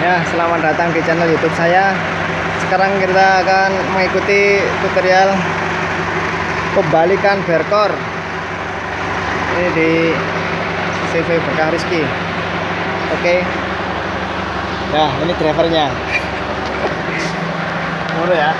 Ya, selamat datang di channel YouTube saya. Sekarang kita akan mengikuti tutorial pembalikan berkor. Ini di CV Berkah Rizky. Oke. Ya, ini drivernya. Muru ya.